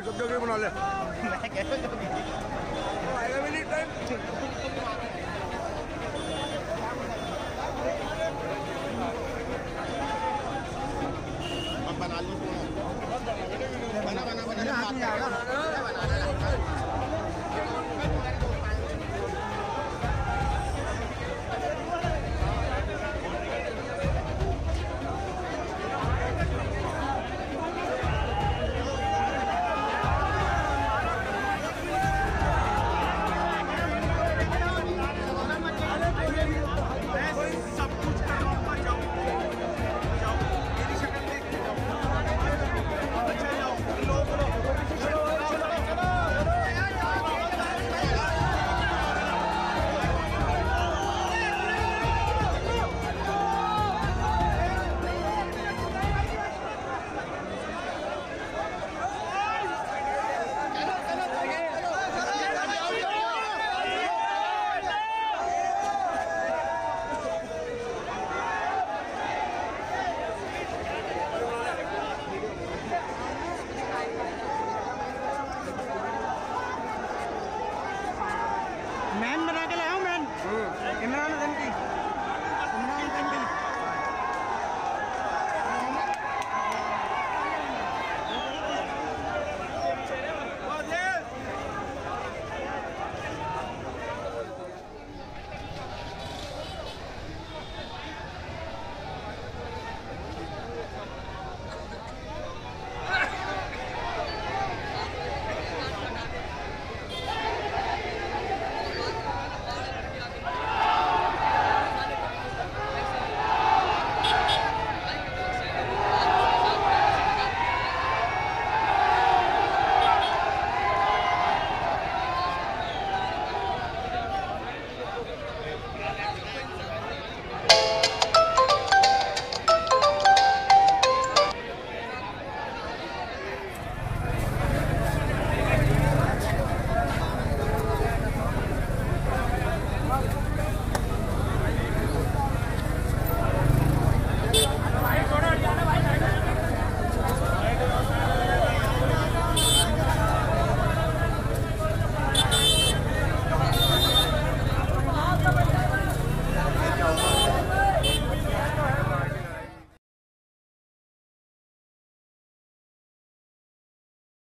भविष्यात दोघे पण आले मैं कह रहा हूँ आएगा भी नहीं टाइम